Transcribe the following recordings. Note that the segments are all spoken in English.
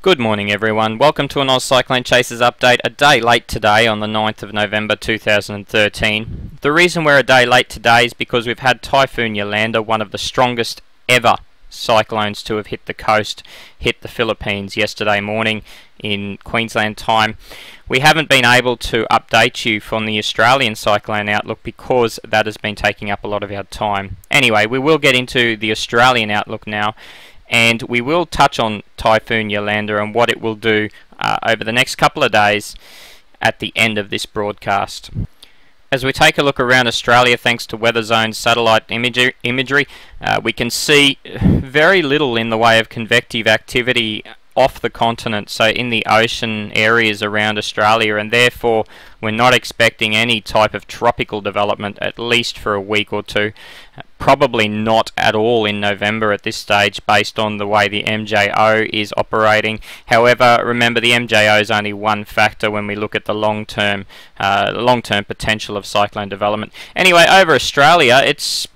Good morning everyone, welcome to an Oz Cyclone Chasers update, a day late today on the 9th of November 2013. The reason we're a day late today is because we've had Typhoon Yolanda, one of the strongest ever cyclones to have hit the coast, hit the Philippines yesterday morning in Queensland time. We haven't been able to update you from the Australian cyclone outlook because that has been taking up a lot of our time. Anyway, we will get into the Australian outlook now and we will touch on Typhoon Yolanda and what it will do uh, over the next couple of days at the end of this broadcast. As we take a look around Australia, thanks to Weather Zone satellite imagery, imagery uh, we can see very little in the way of convective activity off the continent, so in the ocean areas around Australia, and therefore we're not expecting any type of tropical development at least for a week or two. Probably not at all in November at this stage based on the way the MJO is operating. However, remember the MJO is only one factor when we look at the long-term uh, long-term potential of cyclone development. Anyway, over Australia, it's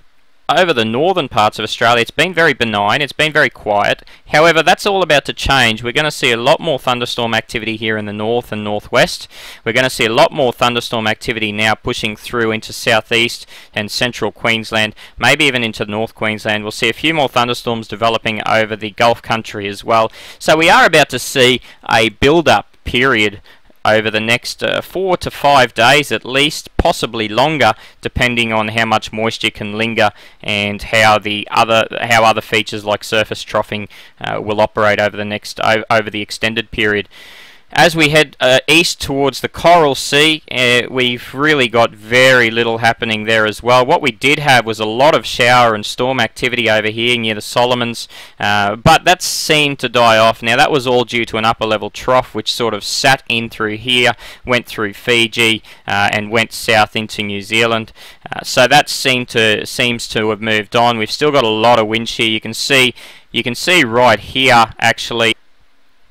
over the northern parts of Australia, it's been very benign, it's been very quiet. However, that's all about to change. We're going to see a lot more thunderstorm activity here in the north and northwest. We're going to see a lot more thunderstorm activity now pushing through into southeast and central Queensland, maybe even into North Queensland. We'll see a few more thunderstorms developing over the Gulf country as well. So we are about to see a build-up period over the next uh, four to five days at least, possibly longer, depending on how much moisture can linger and how the other how other features like surface troughing uh, will operate over the next over the extended period. As we head uh, east towards the Coral Sea, uh, we've really got very little happening there as well. What we did have was a lot of shower and storm activity over here near the Solomons, uh, but that seemed to die off. Now that was all due to an upper level trough which sort of sat in through here, went through Fiji, uh, and went south into New Zealand. Uh, so that seemed to seems to have moved on. We've still got a lot of wind shear. You can see you can see right here actually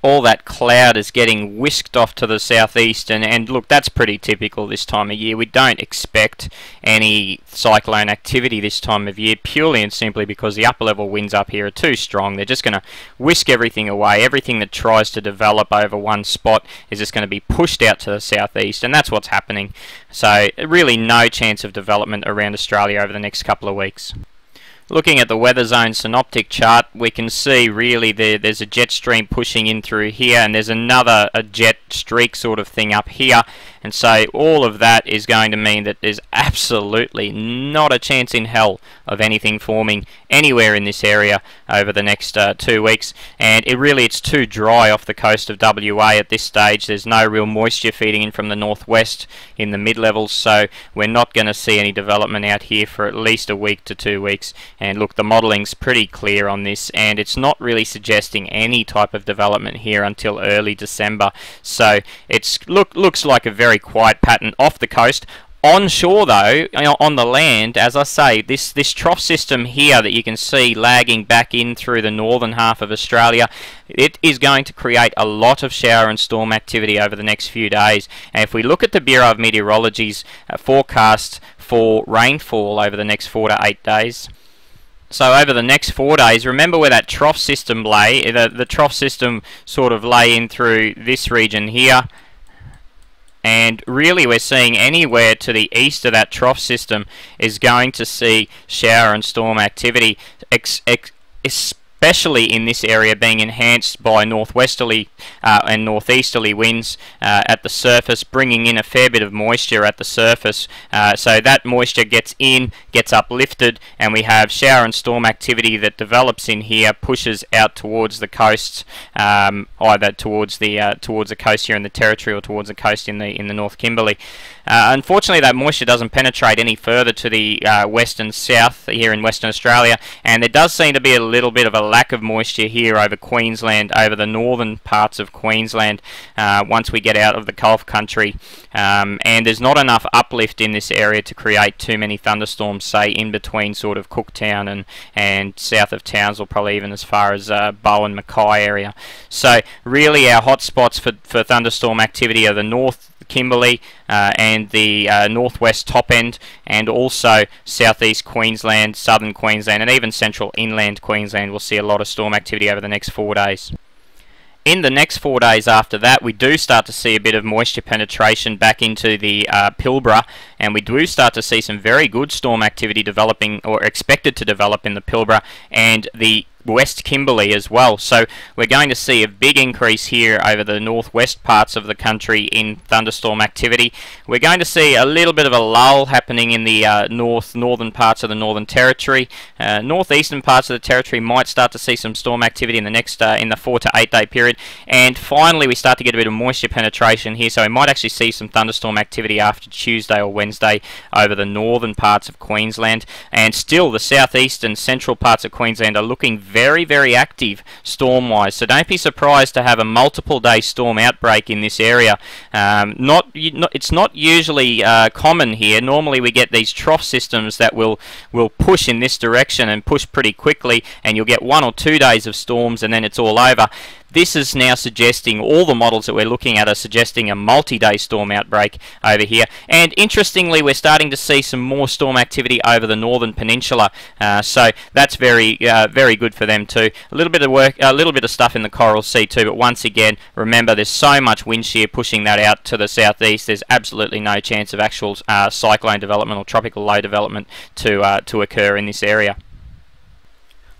all that cloud is getting whisked off to the southeast and, and look that's pretty typical this time of year. We don't expect any cyclone activity this time of year purely and simply because the upper level winds up here are too strong. They're just going to whisk everything away. Everything that tries to develop over one spot is just going to be pushed out to the southeast and that's what's happening. So really no chance of development around Australia over the next couple of weeks Looking at the weather zone synoptic chart, we can see really there, there's a jet stream pushing in through here and there's another a jet streak sort of thing up here and so all of that is going to mean that there's absolutely not a chance in hell of anything forming anywhere in this area over the next uh, two weeks. And it really it's too dry off the coast of WA at this stage. There's no real moisture feeding in from the northwest in the mid-levels. So we're not going to see any development out here for at least a week to two weeks. And look, the modelling's pretty clear on this. And it's not really suggesting any type of development here until early December. So it's look looks like a very very quiet pattern off the coast. Onshore, though, on the land, as I say, this, this trough system here that you can see lagging back in through the northern half of Australia, it is going to create a lot of shower and storm activity over the next few days. And if we look at the Bureau of Meteorology's uh, forecast for rainfall over the next four to eight days, so over the next four days, remember where that trough system lay. The, the trough system sort of lay in through this region here and really we're seeing anywhere to the east of that trough system is going to see shower and storm activity ex, ex, especially in this area being enhanced by northwesterly uh, and northeasterly winds uh, at the surface, bringing in a fair bit of moisture at the surface. Uh, so that moisture gets in, gets uplifted, and we have shower and storm activity that develops in here, pushes out towards the coast, um, either towards the uh, towards the coast here in the territory or towards the coast in the in the North Kimberley. Uh, unfortunately, that moisture doesn't penetrate any further to the uh, west and south here in Western Australia, and there does seem to be a little bit of a lack of moisture here over Queensland, over the northern parts of Queensland, uh, once we get out of the Gulf country. Um, and there's not enough uplift in this area to create too many thunderstorms, say in between sort of Cooktown and, and south of Townsville, probably even as far as uh, Bowen Mackay area. So really our hotspots for, for thunderstorm activity are the north Kimberley uh, and the uh, northwest top end, and also southeast Queensland, southern Queensland, and even central inland Queensland will see a lot of storm activity over the next four days. in the next four days after that, we do start to see a bit of moisture penetration back into the uh, Pilbara, and we do start to see some very good storm activity developing or expected to develop in the Pilbara and the West Kimberley as well. So we're going to see a big increase here over the northwest parts of the country in thunderstorm activity. We're going to see a little bit of a lull happening in the uh, north northern parts of the Northern Territory. Uh, northeastern parts of the territory might start to see some storm activity in the next uh, in the four to eight day period. And finally, we start to get a bit of moisture penetration here, so we might actually see some thunderstorm activity after Tuesday or Wednesday over the northern parts of Queensland. And still, the southeastern central parts of Queensland are looking very, very active storm-wise. So don't be surprised to have a multiple-day storm outbreak in this area. Um, not, it's not usually uh, common here. Normally we get these trough systems that will will push in this direction and push pretty quickly, and you'll get one or two days of storms, and then it's all over. This is now suggesting, all the models that we're looking at are suggesting a multi-day storm outbreak over here. And interestingly, we're starting to see some more storm activity over the northern peninsula. Uh, so that's very, uh, very good for them too. A little bit of work, a little bit of stuff in the Coral Sea too. But once again, remember there's so much wind shear pushing that out to the southeast. There's absolutely no chance of actual uh, cyclone development or tropical low development to uh, to occur in this area.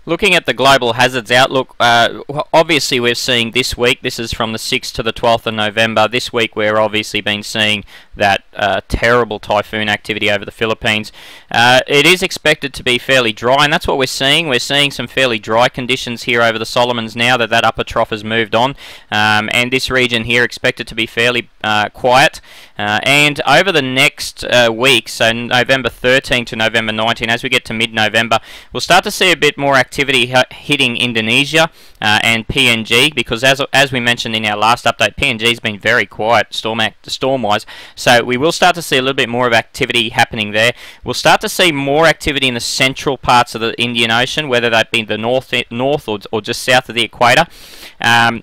Looking at the global hazards outlook, uh, obviously we're seeing this week, this is from the 6th to the 12th of November, this week we're obviously been seeing that uh, terrible typhoon activity over the Philippines. Uh, it is expected to be fairly dry, and that's what we're seeing. We're seeing some fairly dry conditions here over the Solomons now that that upper trough has moved on, um, and this region here expected to be fairly uh, quiet. Uh, and over the next uh, week, so November 13 to November 19, as we get to mid-November, we'll start to see a bit more activity hitting Indonesia uh, and PNG because as as we mentioned in our last update, PNG has been very quiet storm act, storm-wise. So we will start to see a little bit more of activity happening there. We'll start to see more activity in the central parts of the Indian Ocean, whether that be the north north or, or just south of the equator. Um,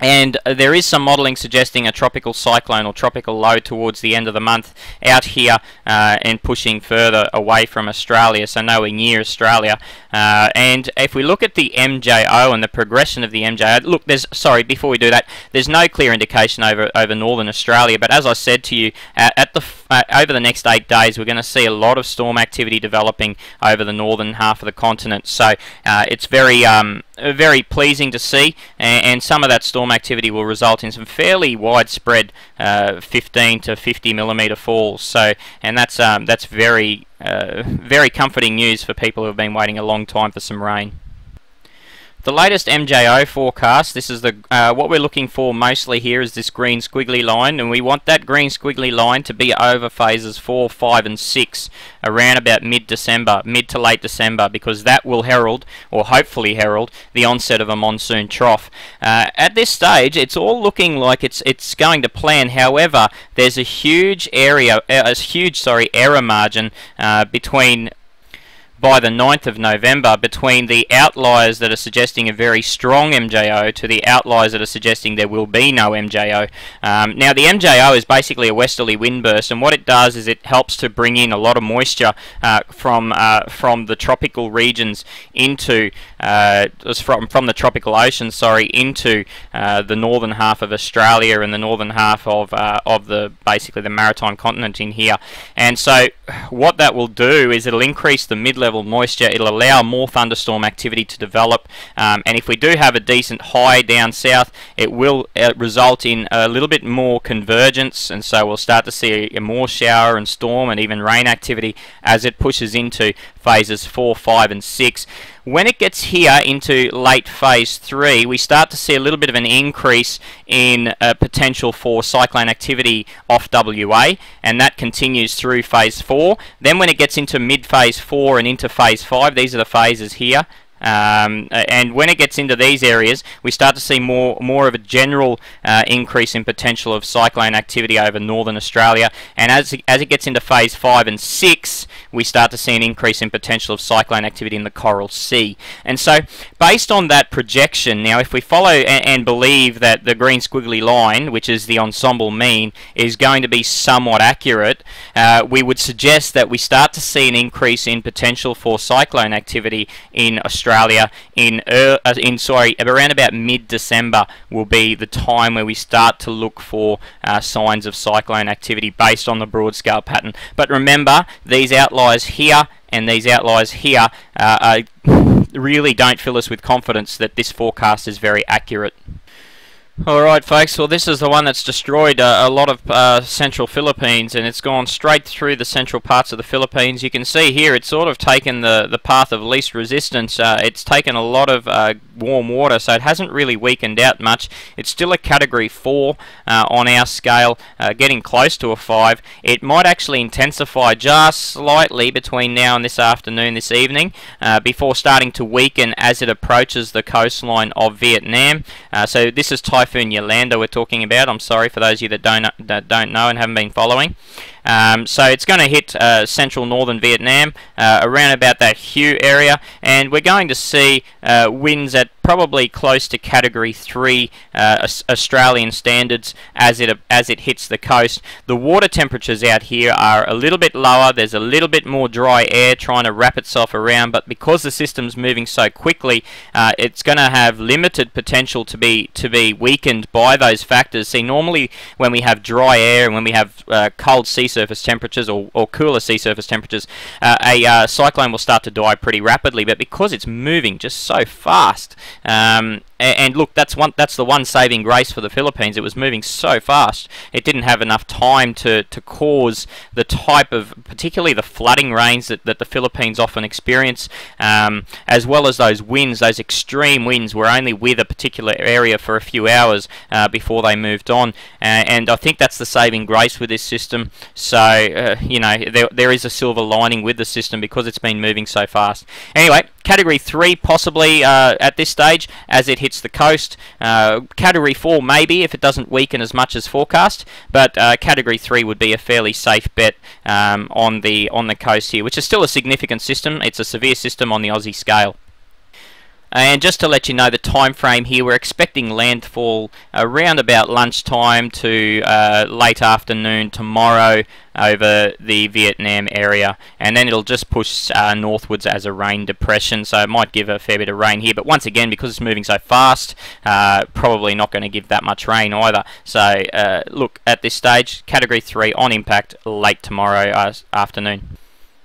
and uh, there is some modelling suggesting a tropical cyclone or tropical low towards the end of the month out here uh, and pushing further away from Australia, so nowhere near Australia. Uh, and if we look at the MJO and the progression of the MJO, look, there's sorry before we do that, there's no clear indication over over northern Australia. But as I said to you, at, at the uh, over the next eight days, we're going to see a lot of storm activity developing over the northern half of the continent. So uh, it's very um, very pleasing to see, and, and some of that storm storm activity will result in some fairly widespread uh, 15 to 50 millimeter falls. So, and that's um, that's very uh, very comforting news for people who have been waiting a long time for some rain. The latest MJO forecast, this is the uh, what we're looking for mostly here is this green squiggly line and we want that green squiggly line to be over phases 4, 5 and 6 around about mid-December, mid to late December because that will herald, or hopefully herald, the onset of a monsoon trough. Uh, at this stage it's all looking like it's it's going to plan, however there's a huge area, a huge sorry error margin uh, between by the 9th of November between the outliers that are suggesting a very strong MJO to the outliers that are suggesting there will be no MJO. Um, now the MJO is basically a westerly wind burst and what it does is it helps to bring in a lot of moisture uh, from uh, from the tropical regions into uh, from, from the tropical ocean sorry into uh, the northern half of Australia and the northern half of, uh, of the basically the maritime continent in here and so what that will do is it'll increase the mid-level level moisture, it'll allow more thunderstorm activity to develop. Um, and if we do have a decent high down south, it will uh, result in a little bit more convergence, and so we'll start to see a, a more shower and storm and even rain activity as it pushes into phases 4, 5 and 6. When it gets here into late phase 3, we start to see a little bit of an increase in uh, potential for cyclone activity off WA, and that continues through phase 4. Then when it gets into mid phase 4 and into phase 5, these are the phases here, um, and when it gets into these areas, we start to see more more of a general uh, increase in potential of cyclone activity over northern Australia. And as as it gets into phase five and six, we start to see an increase in potential of cyclone activity in the Coral Sea. And so, based on that projection, now if we follow and, and believe that the green squiggly line, which is the ensemble mean, is going to be somewhat accurate, uh, we would suggest that we start to see an increase in potential for cyclone activity in Australia Australia in uh, in sorry around about mid-December will be the time where we start to look for uh, signs of cyclone activity based on the broad scale pattern. But remember, these outliers here and these outliers here uh, really don't fill us with confidence that this forecast is very accurate. Alright folks, well this is the one that's destroyed uh, a lot of uh, central Philippines and it's gone straight through the central parts of the Philippines. You can see here it's sort of taken the, the path of least resistance. Uh, it's taken a lot of uh, warm water so it hasn't really weakened out much. It's still a category 4 uh, on our scale, uh, getting close to a 5. It might actually intensify just slightly between now and this afternoon, this evening, before starting to weaken as it approaches the coastline of Vietnam. so this is Typhoon Typhoon Yolanda we're talking about. I'm sorry for those of you that don't that don't know and haven't been following. Um, so it's going to hit uh, central northern Vietnam, uh, around about that Hue area, and we're going to see uh, winds at probably close to Category 3 uh, Australian standards as it as it hits the coast. The water temperatures out here are a little bit lower. There's a little bit more dry air trying to wrap itself around, but because the system's moving so quickly, uh, it's going to have limited potential to be to be weakened by those factors. See, normally when we have dry air and when we have uh, cold sea surface temperatures or, or cooler sea surface temperatures, uh, a uh, cyclone will start to die pretty rapidly. But because it's moving just so fast, um, and, look, that's one that's the one saving grace for the Philippines. It was moving so fast, it didn't have enough time to, to cause the type of, particularly the flooding rains that, that the Philippines often experience, um, as well as those winds, those extreme winds were only with a particular area for a few hours uh, before they moved on. Uh, and I think that's the saving grace with this system. So, uh, you know, there, there is a silver lining with the system because it's been moving so fast. Anyway, Category 3 possibly uh, at this stage as it hits the coast. Uh, category 4 maybe if it doesn't weaken as much as forecast, but uh, Category 3 would be a fairly safe bet um, on the on the coast here, which is still a significant system. It's a severe system on the Aussie scale. And just to let you know the time frame here, we're expecting landfall around about lunchtime to uh, late afternoon tomorrow over the Vietnam area. And then it'll just push uh, northwards as a rain depression. So it might give a fair bit of rain here. But once again because it's moving so fast uh, probably not going to give that much rain either. So uh, look at this stage category 3 on impact late tomorrow uh, afternoon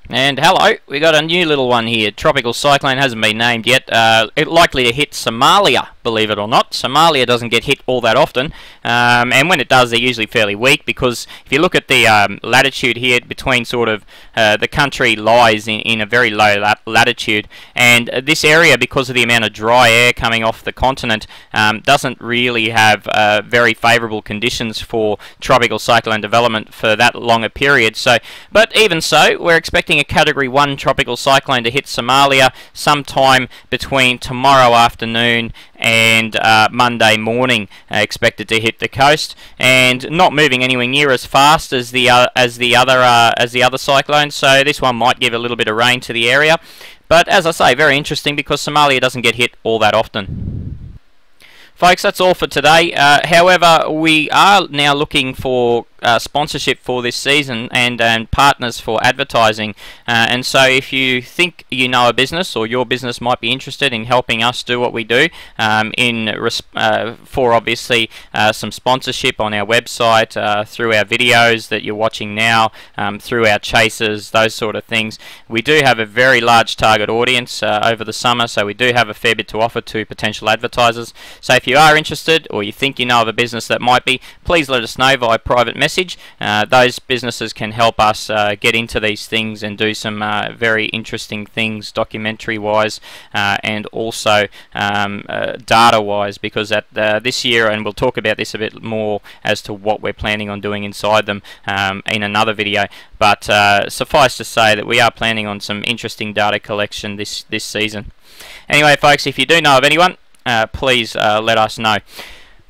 and hello, we got a new little one here. Tropical cyclone hasn't been named yet. Uh, it likely to hit Somalia, believe it or not. Somalia doesn't get hit all that often, um, and when it does, they're usually fairly weak because if you look at the um, latitude here between sort of uh, the country lies in, in a very low lat latitude, and uh, this area, because of the amount of dry air coming off the continent, um, doesn't really have uh, very favourable conditions for tropical cyclone development for that long a period. So, but even so, we're expecting expecting a Category 1 tropical cyclone to hit Somalia sometime between tomorrow afternoon and uh, Monday morning uh, expected to hit the coast. And not moving anywhere near as fast as the uh, as the other uh, as the other cyclones so this one might give a little bit of rain to the area. But as I say very interesting because Somalia doesn't get hit all that often. Folks, that's all for today. Uh, however, we are now looking for uh, sponsorship for this season and, and partners for advertising. Uh, and so, if you think you know a business or your business might be interested in helping us do what we do, um, in uh, for obviously uh, some sponsorship on our website, uh, through our videos that you're watching now, um, through our chasers, those sort of things, we do have a very large target audience over the summer. So we do have a fair bit to offer to potential advertisers. So if you are interested or you think you know of a business that might be, please let us know via private message. Uh, those businesses can help us uh, get into these things and do some uh, very interesting things documentary wise uh, and also um, uh, data wise because at this year, and we'll talk about this a bit more as to what we're planning on doing inside them um, in another video. But suffice to say that we are planning on some interesting data collection this, this season. Anyway, folks, if you do know of anyone, uh, please uh, let us know.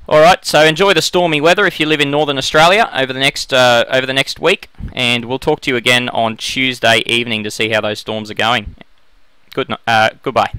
Alright, so enjoy the stormy weather if you live in Northern Australia over the next uh, over the next week, and we'll talk to you again on Tuesday evening to see how those storms are going. Good, uh, goodbye.